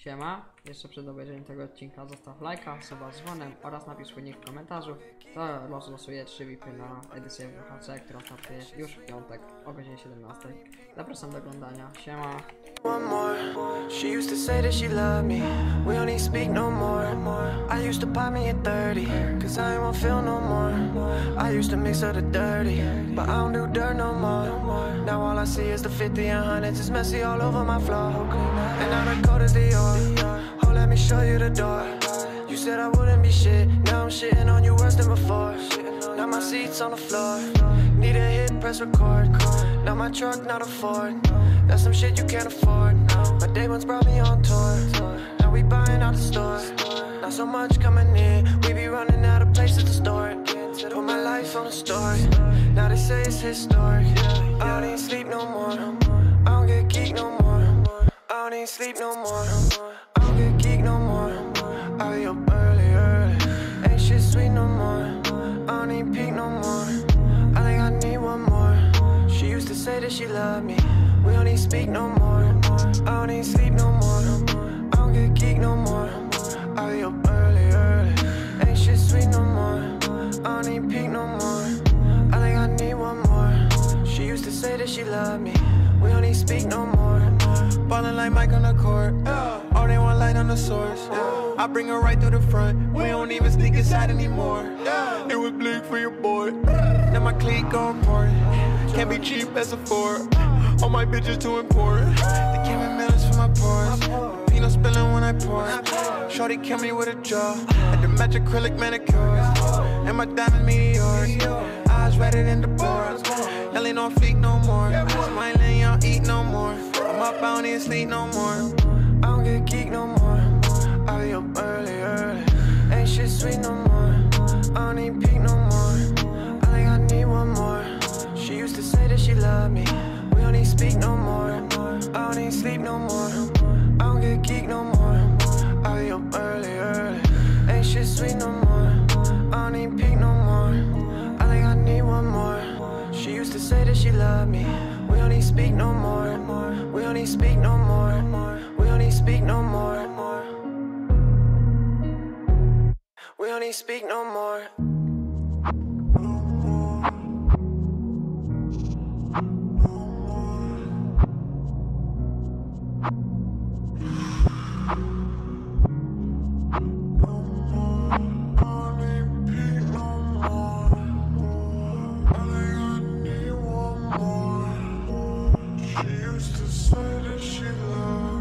Siema, jeszcze przed obejrzeniem tego odcinka zostaw lajka, suba z dzwonem oraz napisz swój nick w komentarzu. To rozlosuję 3 VIPy na edycję WHC, która startuje już w piątek o godzinie 17. Zapraszam do oglądania. Siema. No more. I used to pop me at 30, cause I ain't want feel no no. Now all I see is the 50 and. It's messy all over my floor. The code is Dior. Oh, let me show you the door. You said I wouldn't be shit. Now I'm shitting on you worse than before. Now my seats on the floor. Need a hit, press record. Now my truck, not a Ford. That's some shit you can't afford. My day ones brought me on tour. Now we buying out the store. Not so much coming in. We be running out of places to store. Put my life on the story. Now they say it's historic. I don't even sleep no more. I don't get geek no more. Even sleep no more. I don't get geek no more. I up early, early. Ain't shit sweet no more. I don't even peek no more. I think I need one more. She used to say that she loved me. We don't even speak no more. I don't even sleep no more. I don't get geek no more. I up early, early. Ain't shit sweet no more. I don't even peek no more. I think I need one more. She used to say that she loved me. We don't even speak no more. Ballin' like Mike on the court. All they want light on the source. I bring her right through the front. We don't even sneak inside anymore. It was bleak for your boy. Now my clique gon' pour. Can't be cheap as a Ford. All my bitches too important. They give me minutes for my pores. Pinot spilling when I pour. Shorty kill me with a jaw. At the match acrylic manicures. And my diamond meteors. Eyes redder than the boards. Y'all ain't on fleek no more. No more. I'm up, I don't even sleep no more. I don't get geek no more. I be up early, early. Ain't shit sweet no more. I don't even peek no more. I think I need one more. She used to say that she loved me. We don't even speak no more. I don't even sleep no more. I don't get geek no more. I be up early, early. Ain't shit sweet no more. I don't even peek no more. I think I need one more. She used to say that she loved me don't need speak no more. We don't need speak no more. We don't need speak no more. more used to say that she loved